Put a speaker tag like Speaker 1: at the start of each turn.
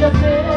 Speaker 1: Yo sé